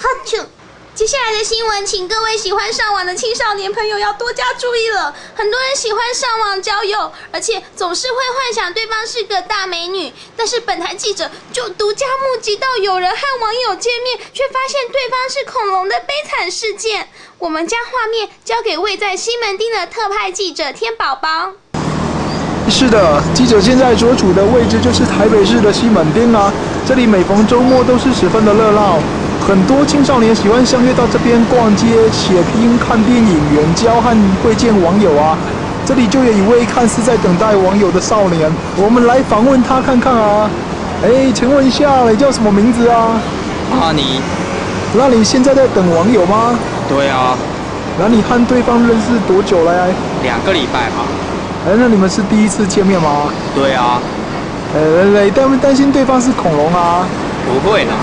哈啾！接下来的新闻，请各位喜欢上网的青少年朋友要多加注意了。很多人喜欢上网交友，而且总是会幻想对方是个大美女。但是本台记者就独家目击到有人和网友见面，却发现对方是恐龙的悲惨事件。我们将画面交给位在西门町的特派记者天宝宝。是的，记者现在所处的位置就是台北市的西门町啊，这里每逢周末都是十分的热闹。很多青少年喜欢相约到这边逛街、写拼、看电影、远交和会见网友啊。这里就有一位看似在等待网友的少年，我们来访问他看看啊。哎，请问一下，你叫什么名字啊？阿尼。那你现在在等网友吗？对啊。那你和对方认识多久了呀？两个礼拜吧。哎，那你们是第一次见面吗？对啊。呃，担不担心对方是恐龙啊？不会啦。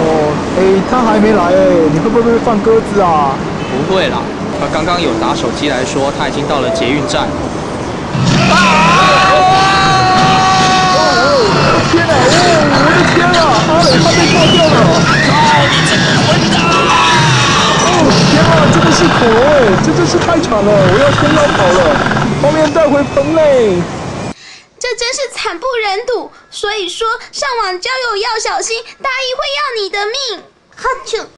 哦，哎，他还没来哎，你会不会放鸽子啊？不会啦，他刚刚有打手机来说他已经到了捷运站。啊！天哪！哦，我的天啊！阿磊他被撞掉了！哦，你这个混蛋！哦，天啊，真的是恐龙哎，这真是太惨了！我要先要跑了，后面带回棚内。真是惨不忍睹，所以说上网交友要小心，大意会要你的命。哈啾。